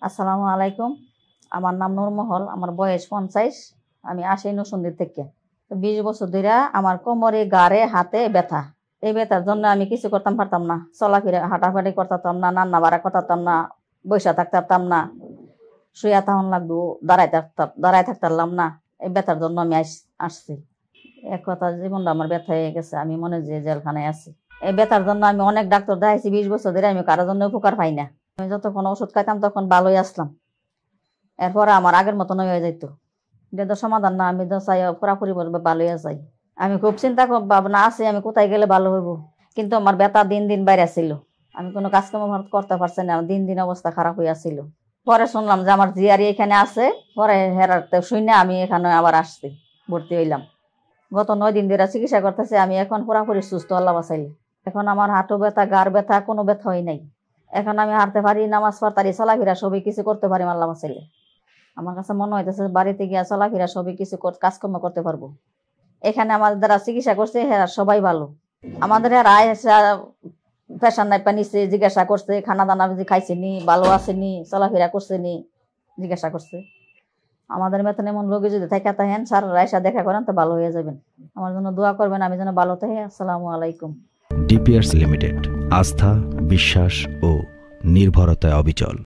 আসসালামু আলাইকুম। আমার নাম নুরমহল আমার বয়স পঞ্চাশ, আমি আসি নসন্দির থেকে। বিশ বছর ধরে আমার কোমরে, গাড়ে, হাতে ব্যথা। এই ব্যথার জন্য আমি কিছু করতাম, পারতাম না। চলাফেরা হাঁটাফাটি করতাম না, রান্না বাড়া করতাম না বৈশা থাকতাম না শুয়া তখন লাগতো দাঁড়াই থাকতাম দাঁড়াই থাকতাম না। এই ব্যথার জন্য আমি আস- আসছি। এক কথা, জীবনটা আমার ব্যথা হয়ে গেছে, আমি মনে যে জেলখানায় আছি। এই ব্যথার জন্য আমি অনেক ডাক্তার দেখাইছি, বিশ বছর ধরে আমি কারোর জন্য উপকার পাই না। আমি যতক্ষণ ওষুধ খাইতাম তখন ভালোই আসলাম। এরপরে আমার আগের মতন হয়ে যাইতো। এটা সমাধান না, আমি তো চাই পুরাপুরি বলব ভালোই যাই আমি খুব চিন্তা ভাবনা আছি আমি কোথায় গেলে ভালো হইব। কিন্তু আমার ব্যথা দিন দিন বাইরে ছিল। আমি কোনো কাজকর্ম করতে পারছি না, দিন দিন অবস্থা খারাপ হয়ে ছিল। পরে শুনলাম যে আমার জিয়ারি এখানে আছে, পরে হেরাতে শুনে আমি এখানে আবার আসছি, ভর্তি হইলাম। গত নয় দিন ধরে চিকিৎসা করতেছে, আমি এখন পুরাপুরি সুস্থ, আল্লাহ বাঁচাইলে। এখন আমার হাঁটু ব্যথা, গার ব্যথা, কোনো ব্যথা হয় নাই। এখন আমি হাঁটতে পারি, নামাজ পড়তারি চলাফেরা সবই কিছু করতে পারি আল্লাহ বাঁচাইলে আমার কাছে মনে হইতেছে বাড়িতে গিয়া চলাফেরা সবই কিছু কাজকর্ম করতে পারব। এখানে আমাদের দ্বারা চিকিৎসা করছে হ্যাঁ সবাই ভালো। আমাদের আয় পেশার নাই পানিছে জিজ্ঞাসা করছে খানা দানা যে খাইছে নি ভালো আছে নি চলাফেরা করছে নি জিজ্ঞাসা করছে। আমাদের মতন এমন রোগী যদি থাকে, তাহেন স্যার রায়সা দেখা করেন, তো ভালো হয়ে যাবেন। আমার জন্য দোয়া করবেন, আমি যেন ভালো থাকি। আসসালামু আলাইকুম। ডিপিয়ার্স লিমিটেড আস্থা বিশ্বাস ও নির্ভরতায় অবিচল।